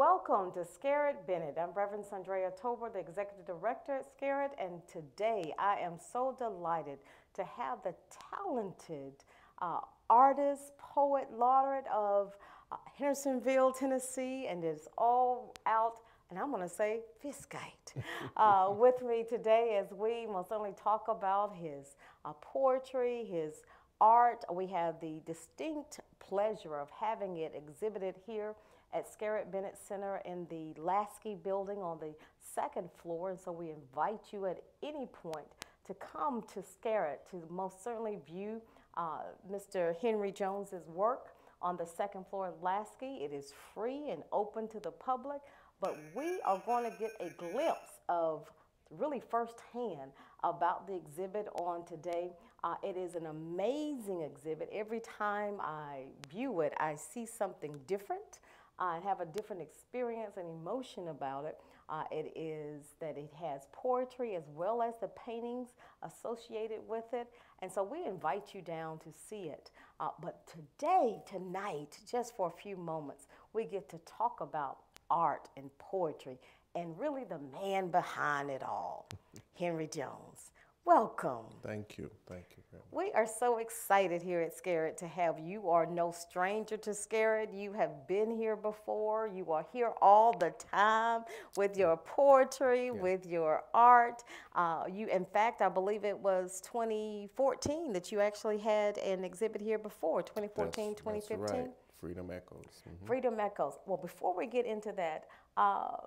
Welcome to Scarritt Bennett. I'm Reverend Sondrea Tolbert, the Executive Director at Scarritt, and today I am so delighted to have the talented uh, artist, poet, laureate of uh, Hendersonville, Tennessee, and it's all out, and I'm going to say Fiskite, uh, with me today as we most only talk about his uh, poetry, his art. We have the distinct pleasure of having it exhibited here at Scarritt Bennett Center in the Lasky building on the second floor. And so we invite you at any point to come to Scarritt to most certainly view uh, Mr. Henry Jones's work on the second floor of Lasky. It is free and open to the public, but we are going to get a glimpse of really firsthand about the exhibit on today. Uh, it is an amazing exhibit. Every time I view it, I see something different uh, and have a different experience and emotion about it. Uh, it is that it has poetry as well as the paintings associated with it. And so we invite you down to see it. Uh, but today, tonight, just for a few moments, we get to talk about art and poetry and really the man behind it all, Henry Jones. Welcome. Thank you. Thank you. We are so excited here at Scarritt to have you. Are no stranger to Scarritt. You have been here before. You are here all the time with your poetry, yeah. with your art. Uh, you, in fact, I believe it was 2014 that you actually had an exhibit here before. 2014, that's, 2015. That's right. Freedom Echoes. Mm -hmm. Freedom Echoes. Well, before we get into that. Uh,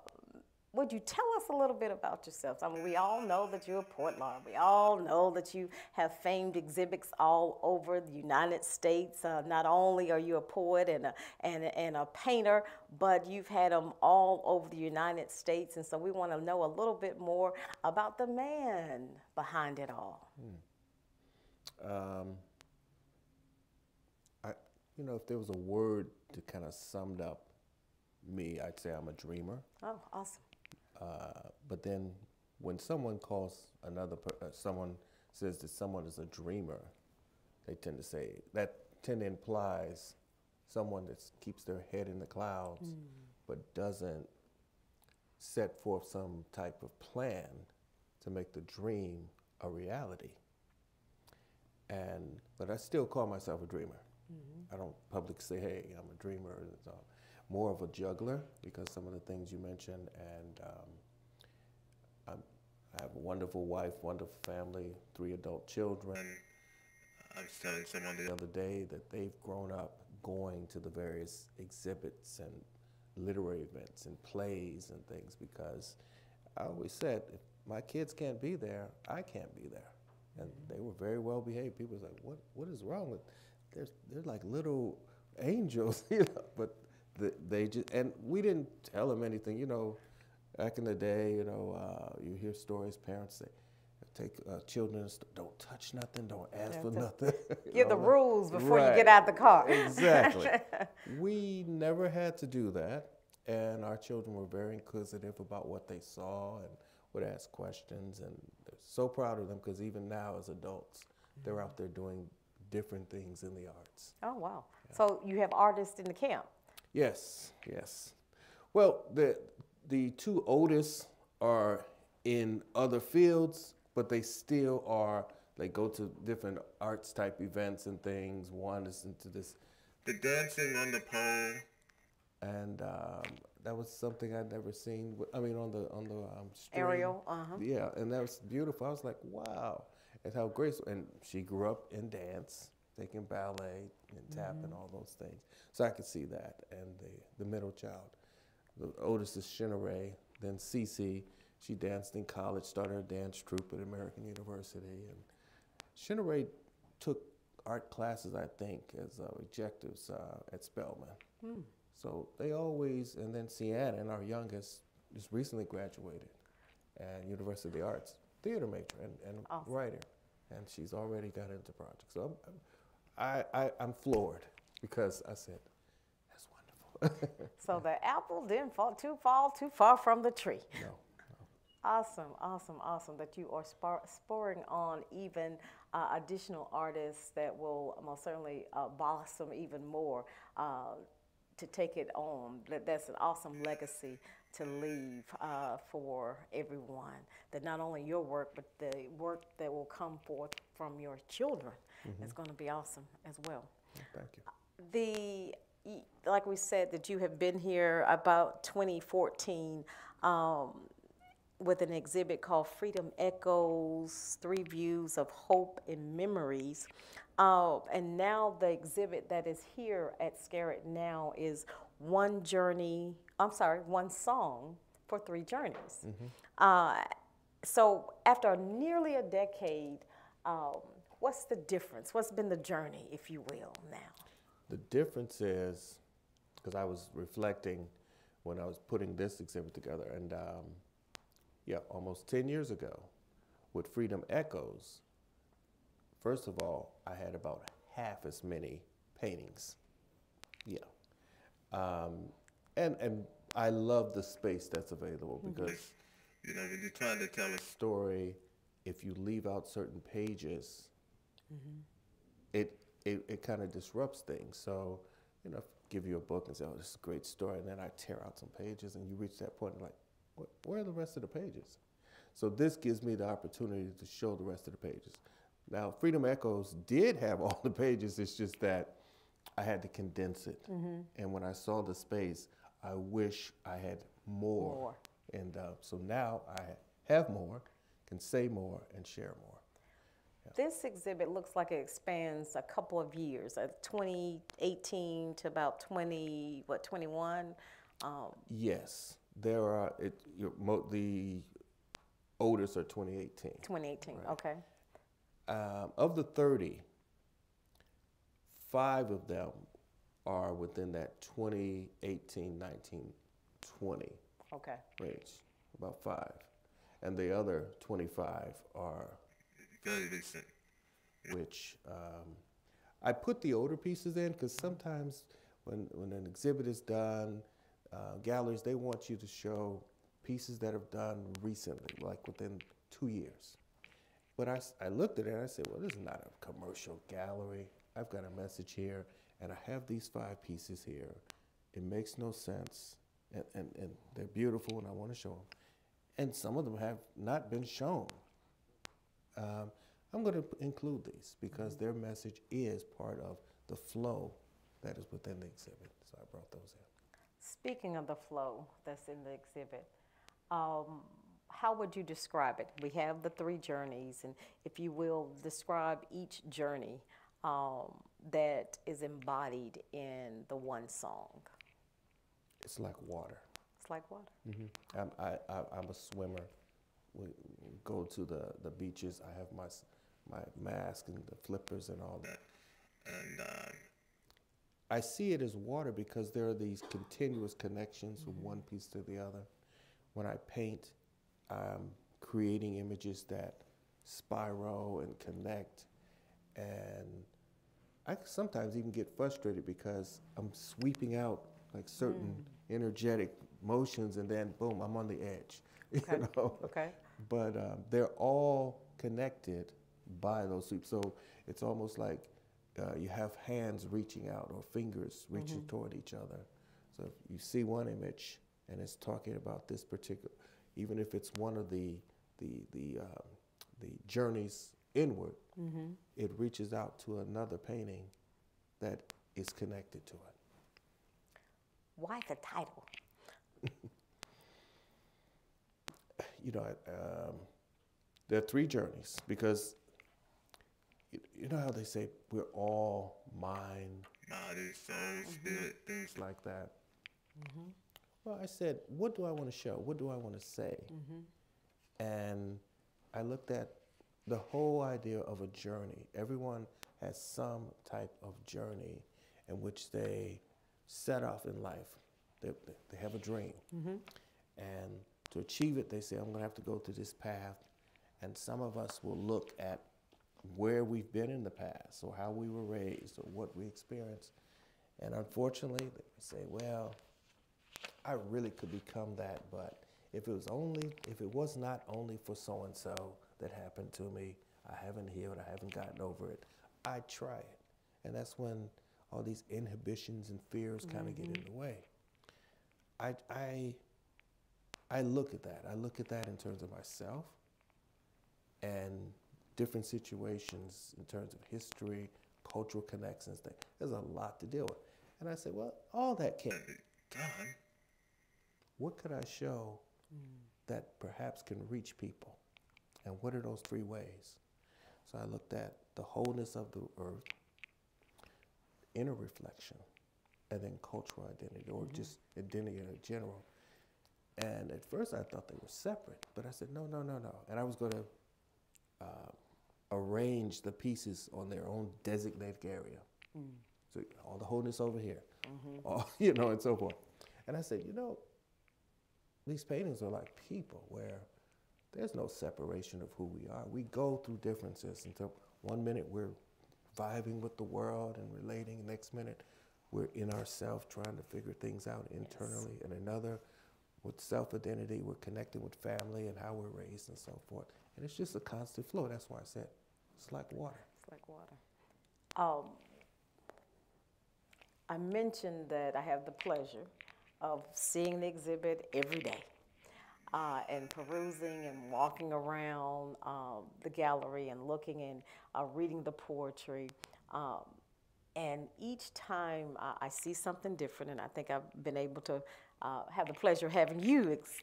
would you tell us a little bit about yourselves? I mean, we all know that you're a poet laureate. We all know that you have famed exhibits all over the United States. Uh, not only are you a poet and a, and, a, and a painter, but you've had them all over the United States. And so we want to know a little bit more about the man behind it all. Hmm. Um, I, you know, if there was a word to kind of summed up me, I'd say I'm a dreamer. Oh, awesome. Uh, but then when someone calls another, uh, someone says that someone is a dreamer, they tend to say, that tend to implies someone that keeps their head in the clouds, mm. but doesn't set forth some type of plan to make the dream a reality. And, but I still call myself a dreamer. Mm -hmm. I don't publicly say, hey, I'm a dreamer. It's all more of a juggler because some of the things you mentioned, and um, i have a wonderful wife, wonderful family, three adult children. I was telling someone the other day that they've grown up going to the various exhibits and literary events and plays and things because I always said if my kids can't be there, I can't be there. And they were very well behaved. People was like, "What? What is wrong with?" They're they're like little angels, you know. But they just and we didn't tell them anything. You know, back in the day, you know, uh, you hear stories. Parents say, "Take uh, children, don't touch nothing, don't ask for nothing." Give the rules before right. you get out the car. exactly. we never had to do that, and our children were very inquisitive about what they saw and would ask questions, and they're so proud of them because even now, as adults, mm-hmm. they're out there doing different things in the arts. Oh wow! Yeah. So you have artists in the camp. Yes, yes. Well, the the two oldest are in other fields, but they still are. They go to different arts type events and things. One is into this, the dancing on the pole, and um, that was something I'd never seen. I mean, on the on the um, stream. aerial. Uh-huh. Yeah, and that was beautiful. I was like, wow, and how graceful. And she grew up in dance, taking ballet and tap mm-hmm. and all those things. So I could see that. And the, the middle child, the oldest is Shinneray, then Cece. She danced in college, started her dance troupe at American University. And Shinneray took art classes, I think, as uh, electives uh, at Spelman. Mm. So they always, and then Sienna, and our youngest, just recently graduated at University of the Arts, theater major and, and awesome. writer. And she's already got into projects. So I'm, I'm I, I, I'm floored because I said, that's wonderful. so the apple didn't fall too fall too far from the tree. No. Awesome, awesome, awesome that you are spurring on even uh, additional artists that will most certainly uh, blossom even more. Uh, to take it on. That- That's an awesome legacy to leave uh, for everyone. That not only your work, but the work that will come forth from your children is going to be awesome as well. Thank you. The like we said that you have been here about 2014 um, with an exhibit called Freedom Echoes: Three Views of Hope and Memories. Uh, and now the exhibit that is here at Scarritt now is one journey. I'm sorry, one song for three journeys. Uh, so after nearly a decade, um, what's the difference? What's been the journey, if you will, now? The difference is, because I was reflecting when I was putting this exhibit together, and um, yeah, almost 10 years ago with Freedom Echoes, first of all, I had about half as many paintings. Yeah. Um, and, and I love the space that's available because, you know, when you're trying to tell a story, if you leave out certain pages, it it, it kind of disrupts things. So, you know, give you a book and say, "Oh, this is a great story," and then I tear out some pages, and you reach that point, and like, what, where are the rest of the pages? So this gives me the opportunity to show the rest of the pages. Now, Freedom Echoes did have all the pages. It's just that I had to condense it, and when I saw the space, I wish I had more. More. And uh, so now I have more, can say more, and share more. This exhibit looks like it expands a couple of years, uh, 2018 to about 20, what, 21? Um, Yes, there are. It the oldest are 2018. 2018, Right. okay. Um, of the 30, five of them are within that 2018, 19, 20 Okay. range, about five, and the other 25 are. Which um, I put the older pieces in because sometimes when when an exhibit is done, uh, galleries they want you to show pieces that have done recently, like within two years. But I, I looked at it and I said, well, this is not a commercial gallery. I've got a message here, and I have these five pieces here. It makes no sense, and, and, and they're beautiful, and I want to show them. And some of them have not been shown. Um, I'm going to include these because their message is part of the flow that is within the exhibit. So I brought those in. Speaking of the flow that's in the exhibit, um, how would you describe it? We have the three journeys, and if you will, describe each journey um, that is embodied in the one song. It's like water. It's like water. Mm-hmm. I'm, I, I, I'm a swimmer. We, we go to the, the beaches. I have my, my mask and the flippers and all that. And uh, I see it as water because there are these continuous connections from one piece to the other. When I paint, I'm creating images that spiral and connect. And I sometimes even get frustrated because I'm sweeping out like certain energetic motions, and then boom, I'm on the edge. Okay. You know, Okay. But um, they're all connected by those sweeps. So it's almost like uh, you have hands reaching out or fingers reaching toward each other. So if you see one image and it's talking about this particular, even if it's one of the the the um, the journeys inward, it reaches out to another painting that is connected to it. Why the title? you know, um, there are three journeys because you, you know how they say we're all mind, body, soul, spirit, things like that. Mm-hmm. Well, I said, what do I want to show? What do I want to say? Mm-hmm. And I looked at the whole idea of a journey. Everyone has some type of journey in which they set off in life. They, they have a dream. Mm-hmm. And to achieve it, they say, I'm going to have to go through this path. And some of us will look at where we've been in the past or how we were raised or what we experienced. And unfortunately, they say, well, I really could become that, but if it was only, if it was not only for so and so that happened to me, I haven't healed, I haven't gotten over it, I'd try it. And that's when all these inhibitions and fears kind of get in mm-hmm. the way. I, I, I look at that. I look at that in terms of myself and different situations in terms of history, cultural connections. Thing. There's a lot to deal with. And I said, well, all that can't be done. What could I show that perhaps can reach people? And what are those three ways? So I looked at the wholeness of the earth, inner reflection, and then cultural identity, or mm-hmm. just identity in general. And at first I thought they were separate, but I said, no, no, no, no. And I was going to uh, arrange the pieces on their own designated area. Mm. So all the wholeness over here, mm-hmm. all, you know, and so forth. And I said, you know, these paintings are like people where there's no separation of who we are. We go through differences until one minute we're vibing with the world and relating, next minute we're in ourselves trying to figure things out internally, yes. and another with self identity, we're connecting with family and how we're raised and so forth. And it's just a constant flow. That's why I said it's like water. It's like water. Um, I mentioned that I have the pleasure of seeing the exhibit every day uh, and perusing and walking around um, the gallery and looking and uh, reading the poetry. Um, and each time I see something different, and I think I've been able to uh, have the pleasure of having you ex-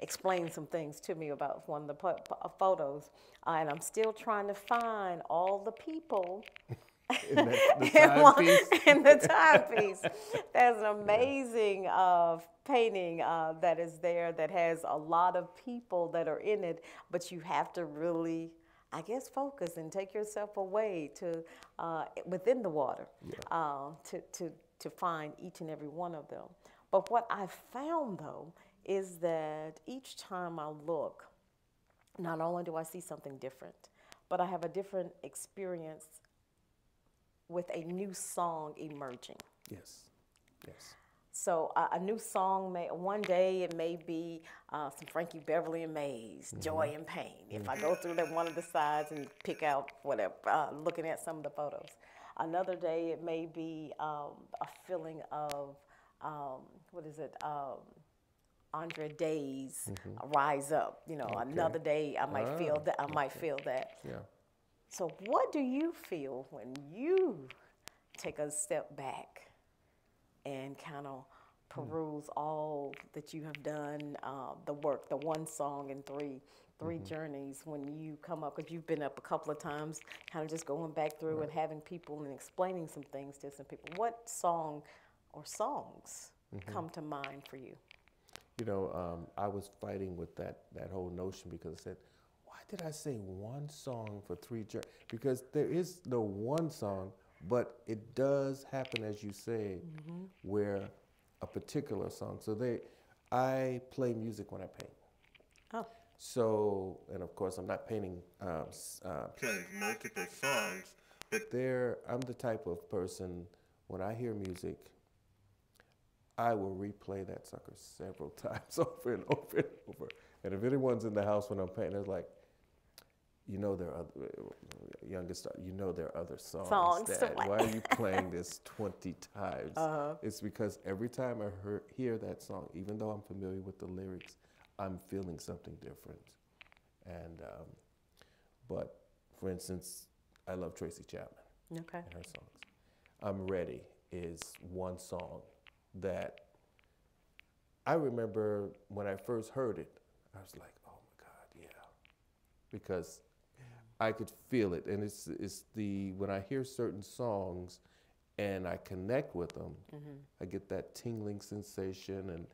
explain some things to me about one of the photos. Uh, and I'm still trying to find all the people in the, the timepiece. in the timepiece. There's an amazing uh, painting uh, that is there that has a lot of people that are in it, but you have to really, I guess, focus and take yourself away to uh, within the water yeah. Uh, to, to, to find each and every one of them. But what I've found though is that each time I look, not only do I see something different, but I have a different experience with a new song emerging. Yes, yes. So uh, a new song may one day it may be uh, some Frankie Beverly and Maze, mm-hmm. Joy and Pain. If mm-hmm. I go through that one of the sides and pick out whatever, uh, looking at some of the photos. Another day it may be um, a feeling of um, what is it? Um, Andra Day's mm-hmm. Rise Up. You know, okay. another day I might feel ah, that. I okay. might feel that. Yeah. So, what do you feel when you take a step back and kind of peruse mm. all that you have done, uh, the work, the one song and three, three mm-hmm. journeys when you come up, because you've been up a couple of times, kind of just going back through right. and having people and explaining some things to some people. What song or songs mm-hmm. come to mind for you? You know, um, I was fighting with that, that whole notion because I said, why did I say one song for three journeys? Because there is no one song, but it does happen, as you say, mm-hmm. where a particular song. So they, I play music when I paint. Oh. So, and of course, I'm not painting, um, uh, playing multiple songs, but there, I'm the type of person when I hear music, I will replay that sucker several times over and over and over. And if anyone's in the house when I'm painting, it's like, you know there are other, youngest, you know there are other songs. Songs. Dad. Why are you playing this 20 times? Uh-huh. It's because every time I hear, hear that song, even though I'm familiar with the lyrics, I'm feeling something different. And, um, but for instance, I love Tracy Chapman okay. and her songs. I'm Ready is one song that I remember when I first heard it, I was like, oh my God, yeah. Because I could feel it, and it's it's the when I hear certain songs, and I connect with them, mm-hmm. I get that tingling sensation and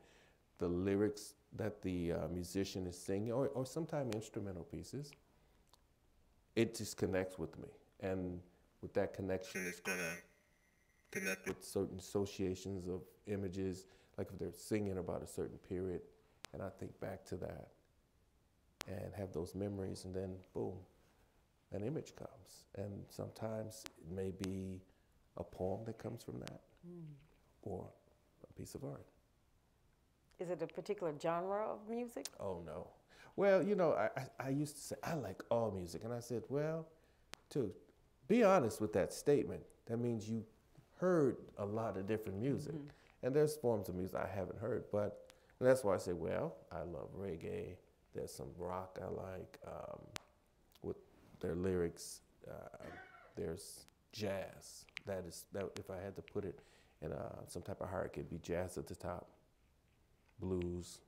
the lyrics that the uh, musician is singing, or or sometimes instrumental pieces. It just connects with me, and with that connection, it's gonna connect with certain associations of images, like if they're singing about a certain period, and I think back to that, and have those memories, and then boom an image comes. And sometimes it may be a poem that comes from that mm. or a piece of art. Is it a particular genre of music? Oh, no. Well, you know, I, I, I used to say, I like all music. And I said, well, to be honest with that statement, that means you heard a lot of different music, and there's forms of music I haven't heard, but that's why I say, well, I love reggae. There's some rock I like um, with their lyrics. Uh, there's jazz. That is that. If I had to put it in a, some type of hierarchy, it'd be jazz at the top, blues,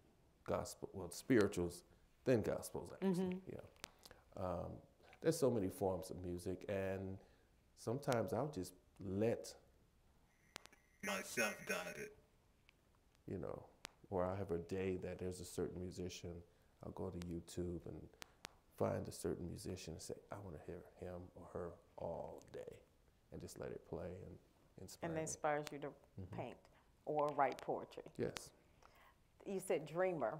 gospel, well, spirituals, then gospels. Actually, yeah. Um, there's so many forms of music, and sometimes I'll just let myself guide it. you know, or I'll have a day that there's a certain musician. I'll go to YouTube and find a certain musician and say, I want to hear him or her all day, and just let it play and inspire And me. that inspires you to Mhm. paint or write poetry. Yes. You said dreamer.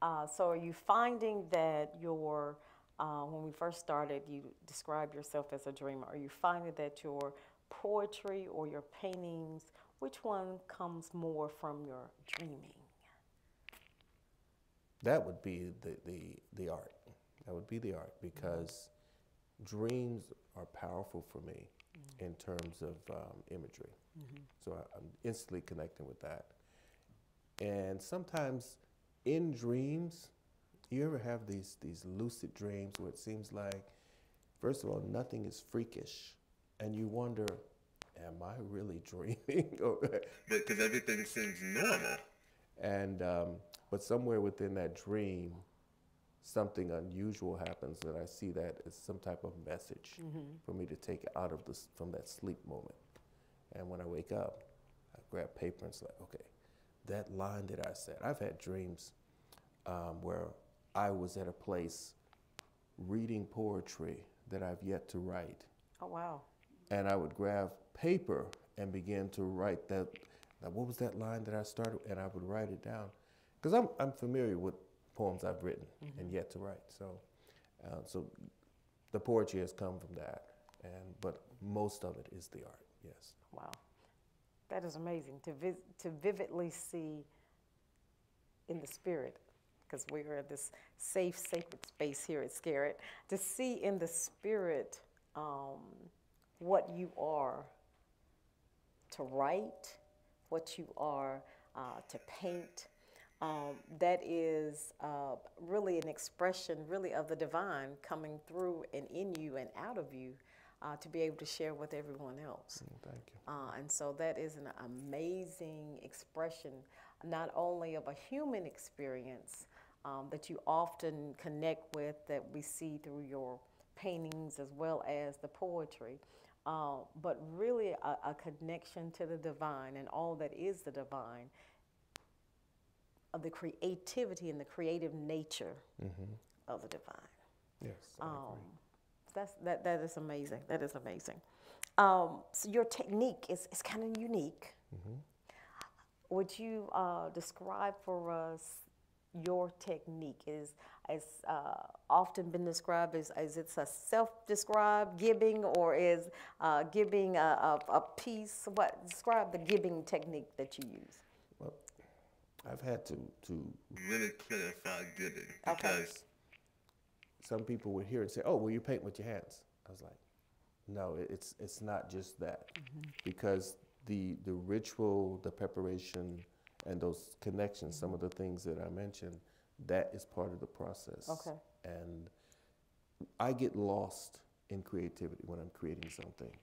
Uh, so are you finding that your, uh, when we first started, you described yourself as a dreamer. Are you finding that your poetry or your paintings, which one comes more from your dreaming? That would be the, the, the art. That would be the art because dreams are powerful for me in terms of um, imagery. So I, I'm instantly connecting with that. And sometimes in dreams, you ever have these, these lucid dreams where it seems like, first of all, nothing is freakish. And you wonder, am I really dreaming? Or- Because everything seems normal. and um, but somewhere within that dream, something unusual happens, and I see that as some type of message for me to take out of this from that sleep moment. And when I wake up, I grab paper and it's like, okay, that line that I said. I've had dreams um, where I was at a place reading poetry that I've yet to write Oh, wow. and I would grab paper and began to write that. What was that line that I started? And I would write it down because I'm I'm familiar with poems I've written and yet to write. So, uh, so the poetry has come from that, and but most of it is the art. Yes. Wow. That is amazing to, vis- to vividly see in the spirit, because we are this safe, sacred space here at Scarritt, to see in the spirit um, what you are to write, what you are uh, to paint. Um, that is uh, really an expression, really, of the divine coming through and in you and out of you uh, to be able to share with everyone else. Mm, Thank you. Uh, and so that is an amazing expression, not only of a human experience um, that you often connect with, that we see through your paintings as well as the poetry, uh, but really a, a connection to the divine and all that is the divine, of the creativity and the creative nature of the divine. Yes. Um, that's that that is amazing. That is amazing. Um, so your technique is, is kind of unique. Would you uh, describe for us your technique? Is is uh, often been described as is it a self-described gibbing or is uh, gibbing a, a, a piece? What describe the gibbing technique that you use? Well, I've had to to Really clarify giving. Okay. Because some people would hear and say, "Oh, well, you paint with your hands." I was like, "No, it's it's not just that, because the the ritual, the preparation, and those connections, some of the things that I mentioned, that is part of the process. Okay. And I get lost in creativity when I'm creating something,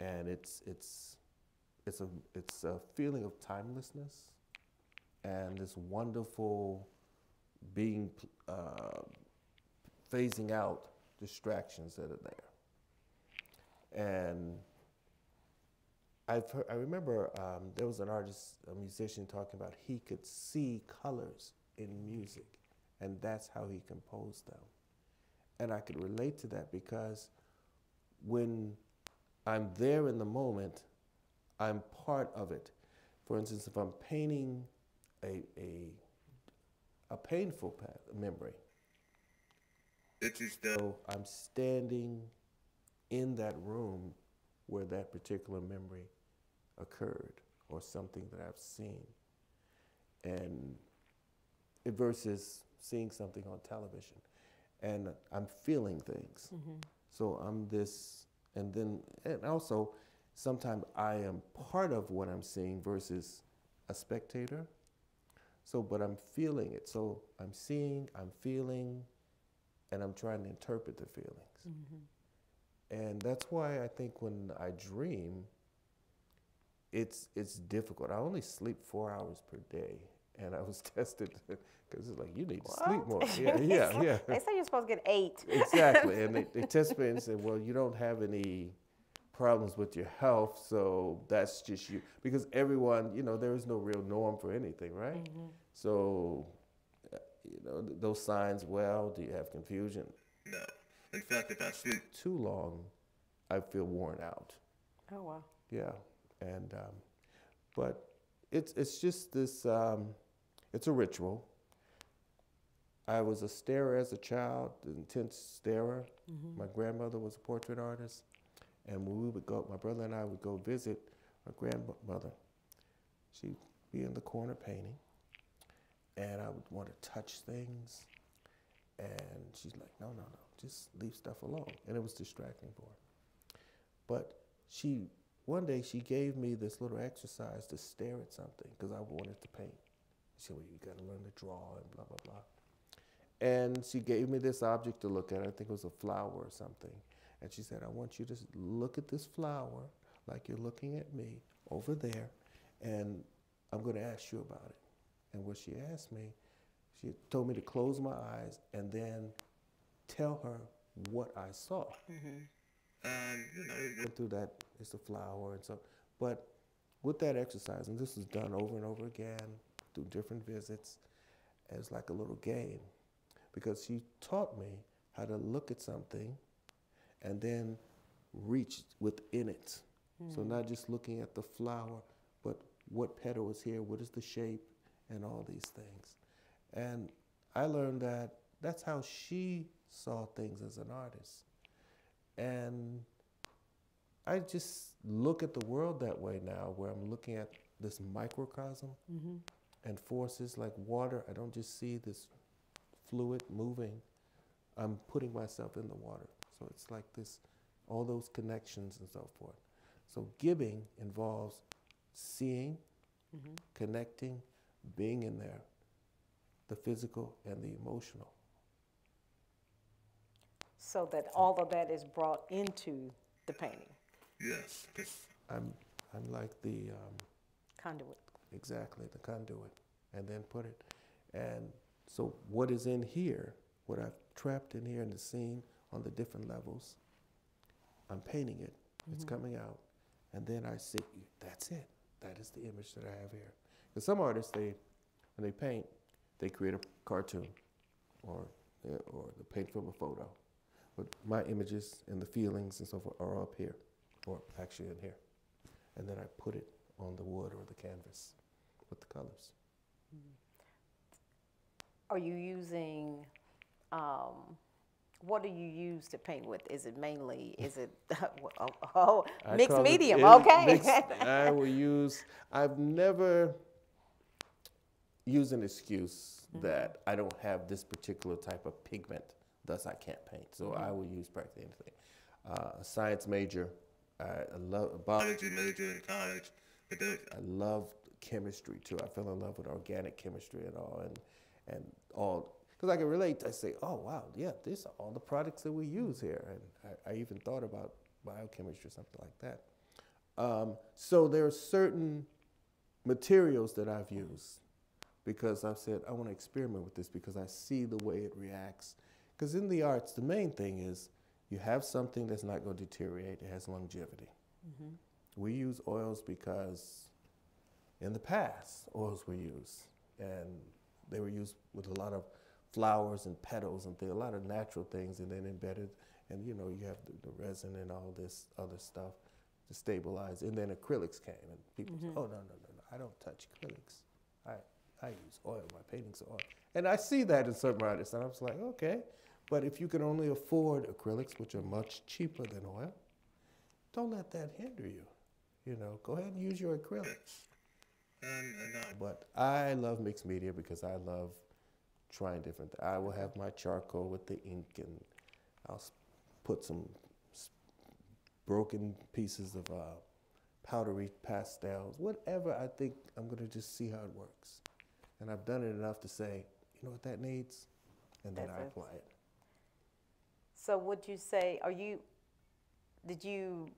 and it's it's it's a it's a feeling of timelessness, and this wonderful being uh, phasing out distractions that are there. And I've heard, I remember um, there was an artist, a musician, talking about he could see colors in music, and that's how he composed them. And I could relate to that because when I'm there in the moment, I'm part of it. For instance, if I'm painting a, a, a painful memory, it is the so I'm standing in that room where that particular memory occurred or something that I've seen. And versus seeing something on television. And I'm feeling things. Mm-hmm. So I'm this, and then, and also sometimes I am part of what I'm seeing versus a spectator. So, but I'm feeling it. So I'm seeing, I'm feeling, and I'm trying to interpret the feelings. Mm-hmm. And that's why I think when I dream, it's it's difficult. I only sleep four hours per day, and I was tested because it's like you need to sleep more. Yeah, yeah, yeah. They say you're supposed to get eight. exactly. And they, they tested me and said, well, you don't have any problems with your health, so that's just you. Because everyone, you know, there is no real norm for anything, right? So, uh, you know, th- those signs, well, do you have confusion? No. In fact, if I sleep, Too long, I feel worn out. Oh wow. Yeah, and um, but it's it's just this. Um, it's a ritual. I was a starer as a child, an intense starer. Mm-hmm. My grandmother was a portrait artist, and when we would go, my brother and I would go visit my grandmother. She'd be in the corner painting, and I would want to touch things, and she's like, "No, no, no, just leave stuff alone," and it was distracting for her. But she, one day, she gave me this little exercise to stare at something because I wanted to paint. She said, "Well, you got to learn to draw and blah blah blah." And she gave me this object to look at. I think it was a flower or something. And she said, "I want you to look at this flower like you're looking at me over there, and I'm going to ask you about it." And what she asked me, she told me to close my eyes and then tell her what I saw um, you know, it- went through that. It's a flower and so, but with that exercise, and this was done over and over again through different visits, as like a little game, because she taught me how to look at something, and then reach within it. So hmm. not just looking at the flower, but what petal is here, what is the shape, and all these things. And I learned that that's how she saw things as an artist. And I just look at the world that way now, where I'm looking at this microcosm mm-hmm. And forces like water. I don't just see this fluid moving, I'm putting myself in the water. So it's like this, all those connections and so forth. So giving involves seeing, connecting, being in there, the physical and the emotional. So that all of that is brought into the painting Yes. I'm, I'm like the, um, conduit. Exactly, the conduit, and then put it. And so, what is in here, what I've trapped in here in the scene on the different levels, I'm painting it, it's coming out, and then I see, that's it. That is the image that I have here. Because some artists, they, when they paint, they create a cartoon or, uh, or they paint from a photo. But my images and the feelings and so forth are up here, or actually in here. And then I put it on the wood or the canvas with the colors. Are you using, um, what do you use to paint with? Is it mainly, is it, oh, oh, mixed medium, it- okay. mixed- I will use, I've never used an excuse Mm-hmm. that I don't have this particular type of pigment, thus I can't paint. So I Mm-hmm. will use practically anything. Uh, a science major, I, I love biology. biology major in college, but there, I love chemistry too. I fell in love with organic chemistry and all, and and all because I can relate. I say, oh wow, yeah, these are all the products that we use here, and I, I even thought about biochemistry or something like that. Um, so there are certain materials that I've used because I've said I want to experiment with this because I see the way it reacts. Because in the arts, the main thing is you have something that's not going to deteriorate. It has longevity. We use oils because in the past, oils were used, and they were used with a lot of flowers and petals and things, a lot of natural things, and then embedded. And you know, you have the, the resin and all this other stuff to stabilize. And then acrylics came, and people said, mm-hmm. "Oh no, no, no, no! I don't touch acrylics. I I use oil. My paintings are oil." And I see that in certain artists, and I was like, "Okay." But if you can only afford acrylics, which are much cheaper than oil, don't let that hinder you. You know, go ahead and use your acrylics. and, and I, But I love mixed media because I love trying different. Th- I will have my charcoal with the ink, and I'll put some broken pieces of uh, powdery pastels, whatever I think I'm going to just see how it works. And I've done it enough to say, you know what that needs? And then That's I it. apply it. So would you say, are you, did you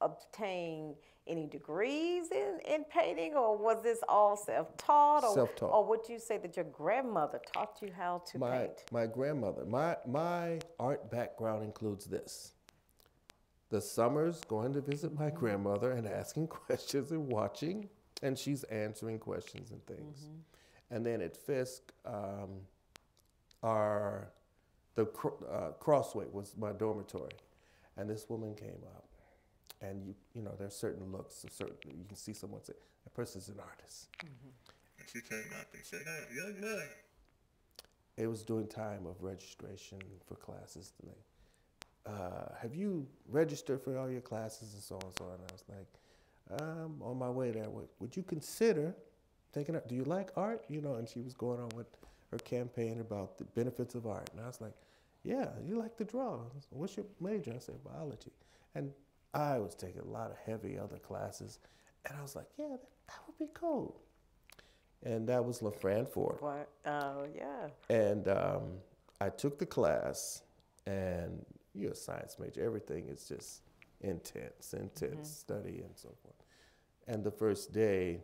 obtain any degrees in, in painting or was this all self-taught? or- Self-taught. Or would you say that your grandmother taught you how to my, paint? My grandmother, my, my art background includes this. The summers going to visit my grandmother and asking questions and watching, and she's answering questions and things. And then at Fisk, um, our, the cr- uh, Crosthwaite was my dormitory. And this woman came up, and you, you know, there's certain looks, a certain, you can see someone say, that person's an artist. And she came up and said, "Hey, young man, it was during time of registration for classes. And they, uh, have you registered for all your classes and so on and so on? And I was like, I'm on my way there. Would, would you consider taking up, do you like art? You know, and she was going on with her campaign about the benefits of art. And I was like, yeah, you like to draw. What's your major? I said, biology. And I was taking a lot of heavy other classes. And I was like, yeah, that, that would be cool. And that was LaFran Ford. Oh, yeah. And um, I took the class, and you're a science major. Everything is just intense, intense study, and so forth. And the first day,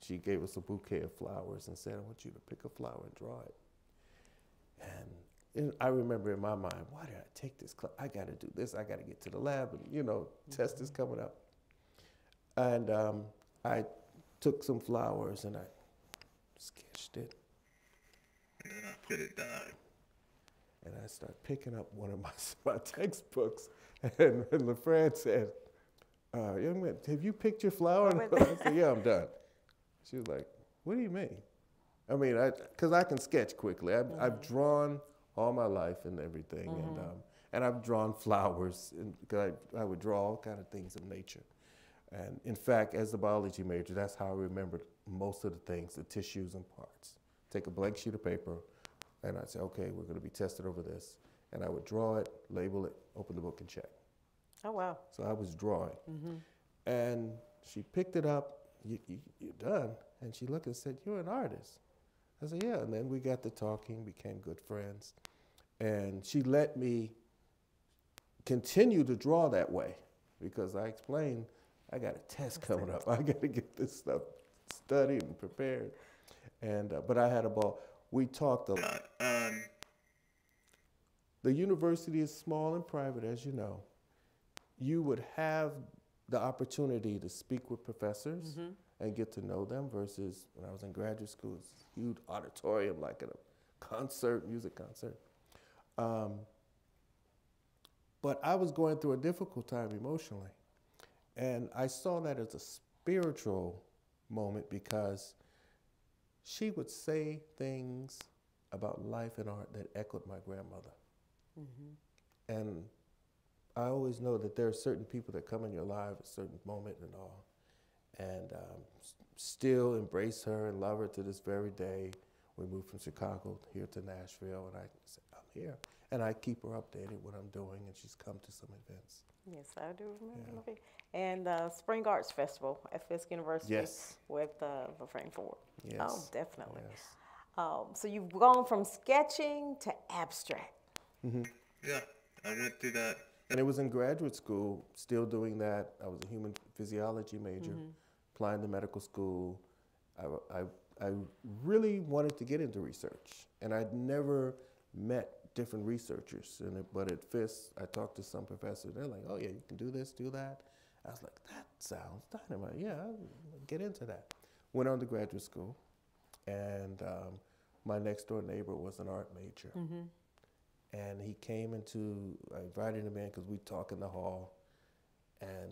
she gave us a bouquet of flowers and said, I want you to pick a flower and draw it. And it- I remember in my mind, why did I take this class? I got to do this. I got to get to the lab, and you know, test is coming up. And um, I took some flowers and I sketched it. and then I put it down. and I start picking up one of my, my textbooks, and, and LaFran said, uh, "Young man, have you picked your flower?" And I said, "Yeah, I'm done." She was like, "What do you mean?" I mean, I because I can sketch quickly. I've, I've drawn all my life and everything, and um, and I've drawn flowers, because I, I would draw all kind of things of nature. And in fact, as a biology major, that's how I remembered most of the things, the tissues and parts. Take a blank sheet of paper, and I'd say, okay, we're going to be tested over this. And I would draw it, label it, open the book, and check. Oh, wow. So I was drawing. And she picked it up, you, you, you're done. And she looked and said, You're an artist. I said, Yeah. And then we got to talking, became good friends. And she let me continue to draw that way because I explained I got a test coming up. I got to get this stuff studied and prepared. And uh, but I had a ball. We talked a lot. Um, The university is small and private, as you know. You would have the opportunity to speak with professors and get to know them versus when I was in graduate school, it's a huge auditorium like at a concert, music concert. Um, but I was going through a difficult time emotionally. And I saw that as a spiritual moment because she would say things about life and art that echoed my grandmother. And I always know that there are certain people that come in your life at a certain moment and all, and um, still embrace her and love her to this very day. We moved from Chicago here to Nashville, and I said, I'm here. And I keep her updated what I'm doing, and she's come to some events. Yes, I do remember. Yeah. Lafayette. And uh, Spring Arts Festival at Fisk University Yes. with uh, LaFrame Ford. Yes. Oh, definitely. Yes. Um, so you've gone from sketching to abstract. yeah, I went through that. And it was in graduate school, still doing that. I was a human physiology major, applying to medical school. I, I, I really wanted to get into research, and I'd never met different researchers. And it, but at Fisk, I talked to some professors. They're like, "Oh yeah, you can do this, do that." I was like, "That sounds dynamite. Yeah, I'll get into that." Went on to graduate school, and um, my next door neighbor was an art major and he came into I invited him in because we talk in the hall, and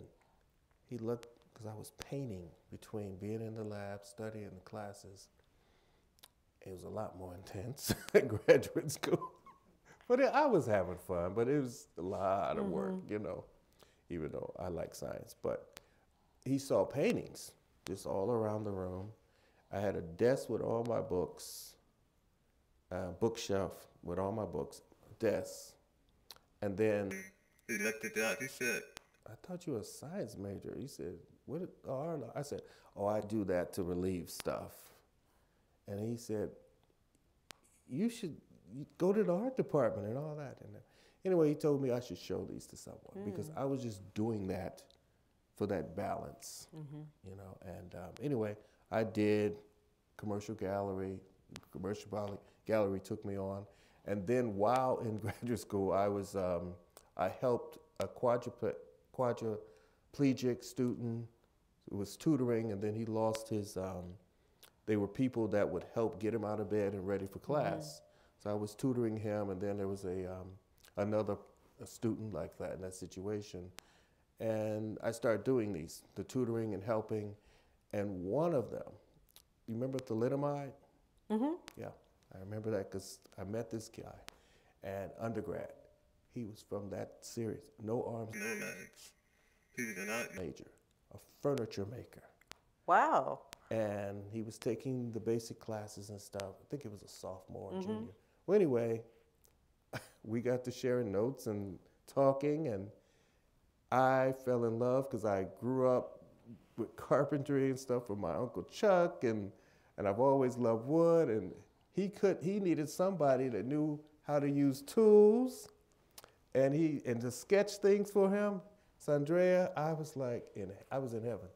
he looked because I was painting between being in the lab, studying the classes. It was a lot more intense at graduate school, but it, I was having fun. But it was a lot of work, mm-hmm. you know, even though I like science. But he saw paintings just all around the room. I had a desk with all my books, a bookshelf with all my books, desk, and then He looked at that. He said, I thought you were a science major. He said, what? Is, oh, I said, oh, I do that to relieve stuff. And he said, you should go to the art department and all that. And anyway, he told me I should show these to someone mm. because I was just doing that for that balance, mm-hmm. you know. And um, anyway, I did commercial gallery, commercial gallery took me on, and then while in graduate school, I was um, I helped a quadriplegic student who was tutoring, and then he lost his. Um, they were people that would help get him out of bed and ready for mm-hmm. class. Mm-hmm. So I was tutoring him, and then there was a um, another a student like that in that situation, and I started doing these, the tutoring and helping, and one of them, you remember thalidomide? Mm-hmm. Yeah, I remember that because I met this guy, and undergrad, he was from that series, no arms, no legs. He was an major, a furniture maker. Wow. And he was taking the basic classes and stuff. I think it was a sophomore or mm-hmm. junior. Well, anyway, we got to sharing notes and talking, and I fell in love because I grew up with carpentry and stuff from my uncle Chuck, and and I've always loved wood. And he could he needed somebody that knew how to use tools, and he and to sketch things for him. Sondrea, I was like in I was in heaven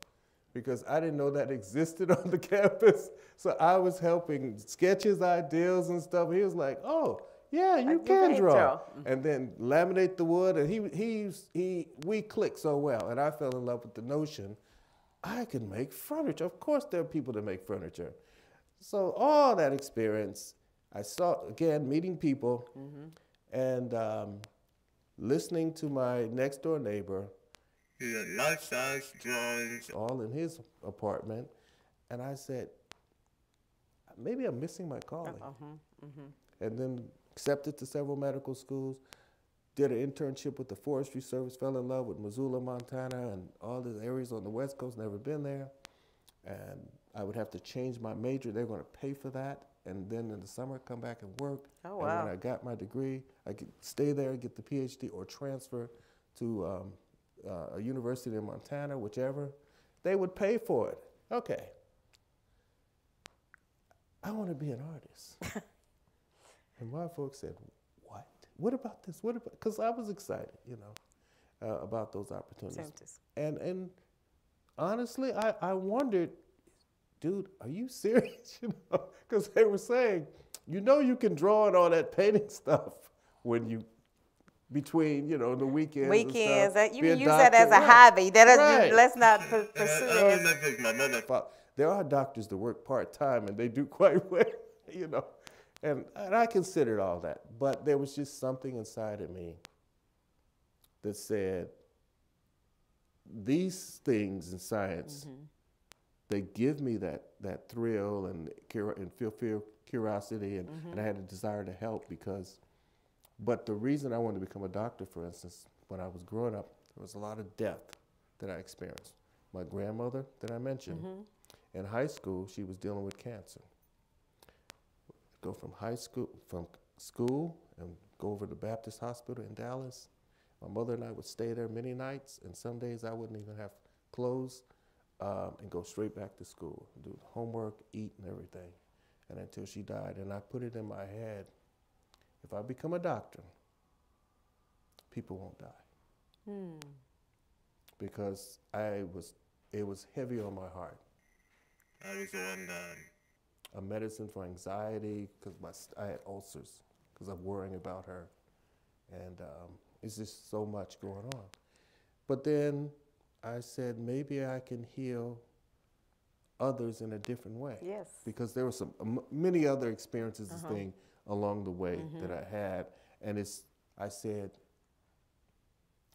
because I didn't know that existed on the campus. So I was helping sketch his ideas and stuff. He was like, "Oh, yeah, you can draw. draw. And then laminate the wood, and he he he we clicked so well, and I fell in love with the notion I can make furniture. Of course, there are people that make furniture. So all that experience, I saw again meeting people, mm-hmm. and um, listening to my next door neighbor. Life size drawings. All in his apartment, and I said, maybe I'm missing my calling. Uh-huh. Mm-hmm. And then accepted to several medical schools, did an internship with the Forestry Service, fell in love with Missoula, Montana, and all the areas on the West Coast, never been there. And I would have to change my major. They're going to pay for that. And then in the summer, come back and work. Oh, wow. And when I got my degree, I could stay there, get the PhD, or transfer to um, uh, a university in Montana, whichever. They would pay for it. Okay. I want to be an artist. And my folks said, What? What about this? What about? Because I was excited, you know, uh, about those opportunities. And, and honestly, I, I wondered, dude, are you serious? you know, because they were saying, you know, you can draw and all that painting stuff when you between you know the weekends. Weekends, uh, you can use that as a hobby. That is, right. let's not pursue it. There are doctors that work part time and they do quite well, you know. And, and I considered all that, but there was just something inside of me that said, these things in science, mm-hmm. they give me that, that thrill and, and feel, feel curiosity, and, mm-hmm. and I had a desire to help because, but the reason I wanted to become a doctor, for instance, when I was growing up, there was a lot of death that I experienced. My grandmother that I mentioned, mm-hmm. in high school, she was dealing with cancer go from high school, from school and go over to Baptist Hospital in Dallas. My mother and I would stay there many nights, and some days I wouldn't even have clothes um, and go straight back to school, do homework, eat, and everything. And until she died, and I put it in my head if I become a doctor, people won't die. Hmm. Because I was, it was heavy on my heart. I was on a medicine for anxiety because I had ulcers because I'm worrying about her. And um, it's just so much going on. But then I said, maybe I can heal others in a different way. Yes. Because there were some um, many other experiences uh-huh. thing along the way mm-hmm. that I had, and it's I said,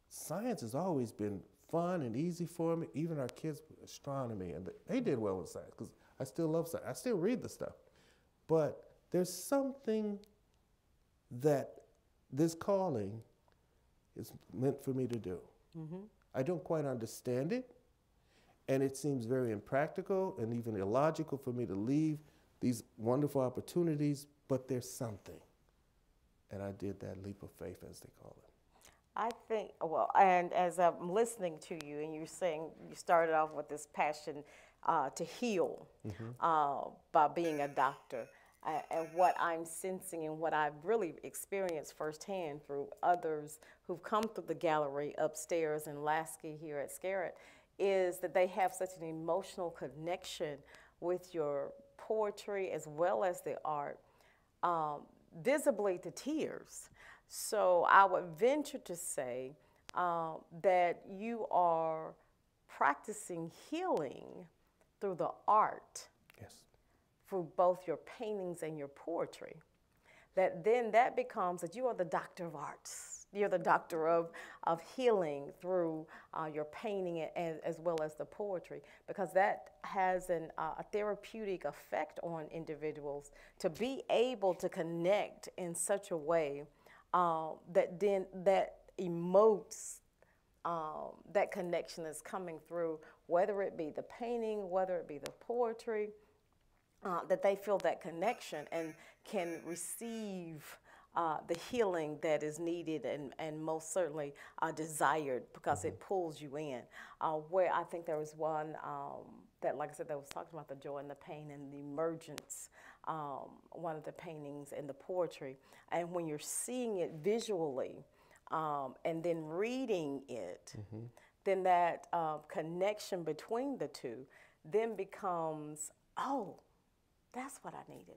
science has always been fun and easy for me. Even our kids, astronomy, and they did well in science because I still love science. I still read the stuff. But there's something that this calling is meant for me to do. Mm-hmm. I don't quite understand it, and it seems very impractical and even illogical for me to leave these wonderful opportunities, but there's something. And I did that leap of faith, as they call it. I think, well, and as I'm listening to you, and you're saying you started off with this passion uh, to heal uh, by being a doctor. Uh, and what I'm sensing and what I've really experienced firsthand through others who've come through the gallery upstairs in Laskey here at Scarritt is that they have such an emotional connection with your poetry as well as the art, um, visibly to tears. So I would venture to say um, that you are practicing healing through the art, Yes. through both your paintings and your poetry. That then that becomes that you are the doctor of arts. You're the doctor of, of healing through uh, your painting as, as well as the poetry, because that has an, uh, a therapeutic effect on individuals to be able to connect in such a way um, that then that emotes um, that connection is coming through, whether it be the painting, whether it be the poetry, uh, that they feel that connection and can receive uh, the healing that is needed and, and most certainly uh, desired because it pulls you in. Uh, where I think there was one um, that, like I said, that was talking about the joy and the pain and the emergence, um, one of the paintings and the poetry. And when you're seeing it visually um, and then reading it, then that uh, connection between the two then becomes, oh, that's what I needed.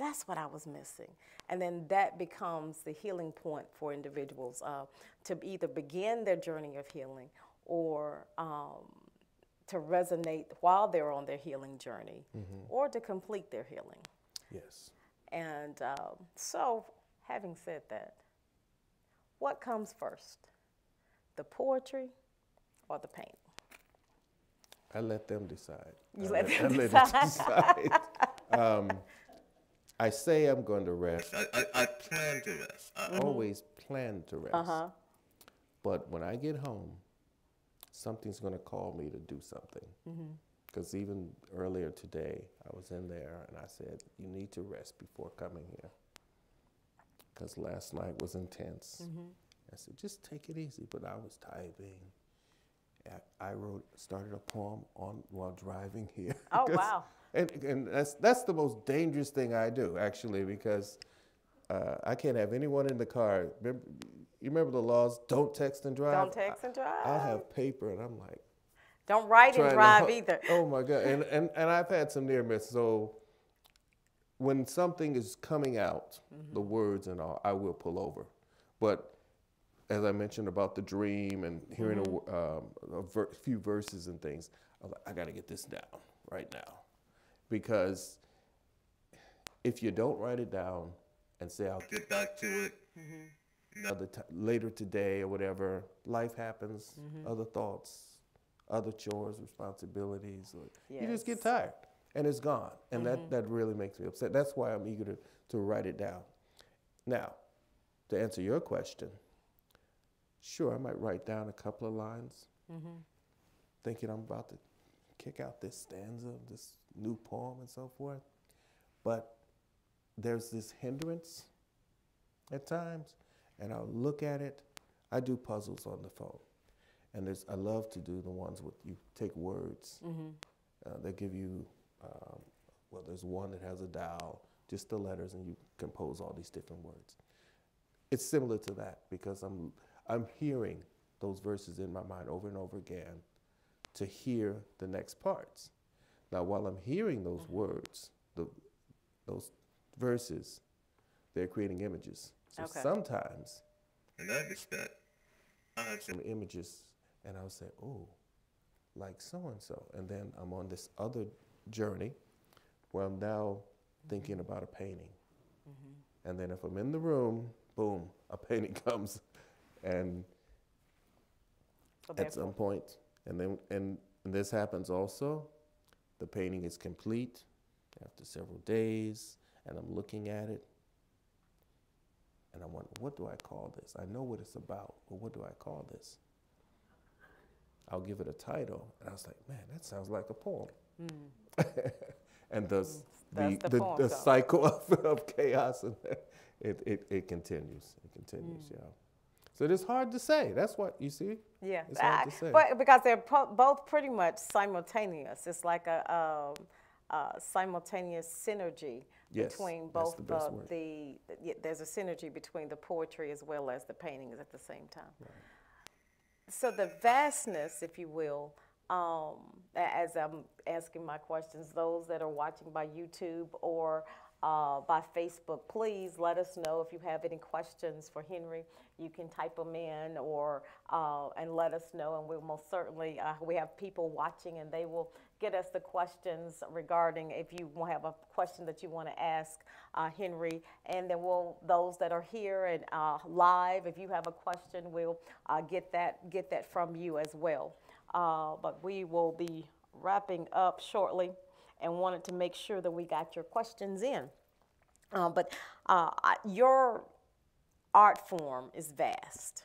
That's what I was missing. And then that becomes the healing point for individuals uh, to either begin their journey of healing or um, to resonate while they're on their healing journey or to complete their healing. Yes. And um, so, having said that, what comes first? The poetry or the painting? I let them decide. You I let them I let them decide. um, I say I'm going to rest. I, I, I plan to rest. I, Always plan to rest. Uh huh. But when I get home, something's going to call me to do something. Because even earlier today, I was in there and I said, You need to rest before coming here. Because last night was intense. Mhm. I said, Just take it easy. But I was typing. I- I wrote, started a poem on while driving here. Oh, wow. And, and that's, that's the most dangerous thing I do, actually, because uh, I can't have anyone in the car. Remember, you remember the laws? Don't text and drive. Don't text and drive. I'll have paper, and I'm like, Don't write and trying to drive either. Oh my god! And and and I've had some near misses. So when something is coming out, Mm-hmm. the words and all, I will pull over. But as I mentioned about the dream and hearing a Mm-hmm. um, a, ver- few verses and things, I like, I got to get this down right now, because if you don't write it down and say I'll get back to it. Mm-hmm. other t- later today or whatever, life happens, mm-hmm. other thoughts, other chores, responsibilities. Or You just get tired and it's gone. And that, mm-hmm. that really makes me upset. That's why I'm eager to, to write it down. Now, to answer your question, sure, I might write down a couple of lines, thinking I'm about to kick out this stanza, this new poem, and so forth. But there's this hindrance at times, and I'll look at it. I do puzzles on the phone, and there's I love to do the ones with you take words. Uh, they give you um, well, there's one that has a dial, just the letters, and you compose all these different words. It's similar to that because I'm I'm hearing those verses in my mind over and over again to hear the next parts. Now, while I'm hearing those mm-hmm. words, the those verses, they're creating images. So Okay. sometimes In that respect, I have some images and I'll say, oh, like so and so. And then I'm on this other journey where I'm now mm-hmm. thinking about a painting. Mm-hmm. And then if I'm in the room, boom, a painting comes. And at some point, and then and, and this happens also, the painting is complete after several days, and I'm looking at it, and I'm wondering, what do I call this? I know what it's about, but what do I call this? I'll give it a title, and I was like, man, that sounds like a poem. Hmm. and thus hmm. the the the, poem, the cycle of, of chaos, and it, it, it continues. It continues, hmm. yeah. So it's hard to say. That's what you see. Yeah, It's hard I- to say. but because they're po- both pretty much simultaneous. It's like a, um, a simultaneous synergy Yes, between both the the, yeah, there's a synergy between the poetry as well as the paintings at the same time. So the vastness, if you will, um, as I'm asking my questions, those that are watching by YouTube or uh, by Facebook, please let us know if you have any questions for Henry. You can type them in or uh, and let us know, and we'll most certainly uh, we have people watching, and they will get us the questions regarding if you have a question that you want to ask uh, Henry, and then we'll those that are here and uh, live, if you have a question, we'll uh, get that get that from you as well. But we will be wrapping up shortly, and wanted to make sure that we got your questions in. Uh, but uh, your art form is vast.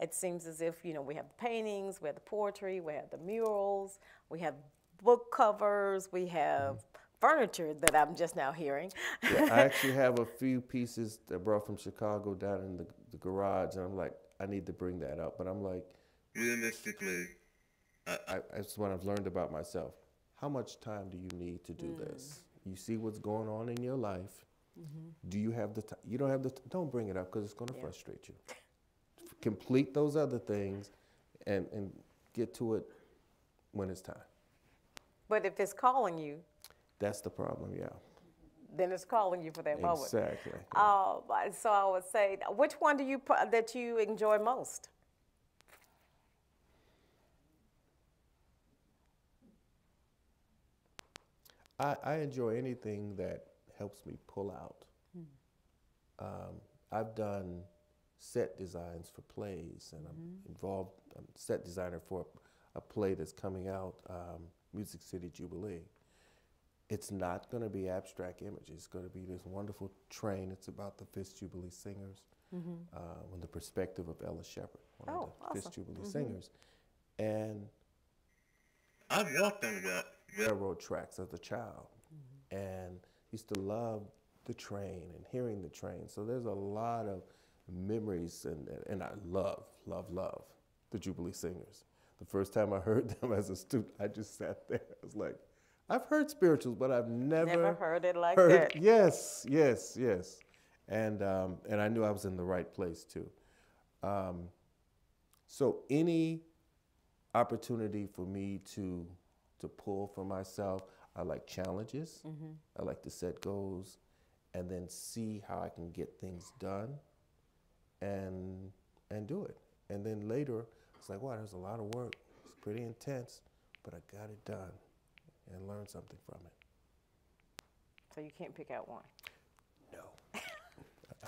It seems as if, you know, we have the paintings, we have the poetry, we have the murals, we have book covers, we have furniture that I'm just now hearing. Yeah, I actually have a few pieces that I brought from Chicago down in the, the garage, and I'm like, I need to bring that up. But I'm like, Realistically, I, that's what I've learned about myself. How much time do you need to do this? You see what's going on in your life. Do you have the time? You don't have the. T- don't bring it up because it's going to frustrate you. Complete those other things, and and get to it when it's time. but if it's calling you, That's the problem. Yeah. then it's calling you for that moment. Exactly. Uh, so I would say, which one do you that you enjoy most? I, I enjoy anything that helps me pull out. Um, I've done set designs for plays, and I'm involved. I'm set designer for a play that's coming out, um, Music City Jubilee. It's not going to be abstract images. It's going to be this wonderful train. It's about the Fisk Jubilee singers, uh, from the perspective of Ella Sheppard, one Oh, of the Fisk awesome. Jubilee singers, and I've walked on that. Railroad tracks as a child and used to love the train and hearing the train. So there's a lot of memories and, and I love, love, love the Jubilee Singers. The first time I heard them as a student, I just sat there. I was like, I've heard spirituals, but I've never, Never heard it like heard- that. Yes, yes, yes. And, um, and I knew I was in the right place too. Um, so any opportunity for me to to pull for myself. I like challenges. I like to set goals, and then see how I can get things done, and and do it. And then later, it's like, wow, there's a lot of work. It's pretty intense, but I got it done, and learned something from it. So you can't pick out one. No,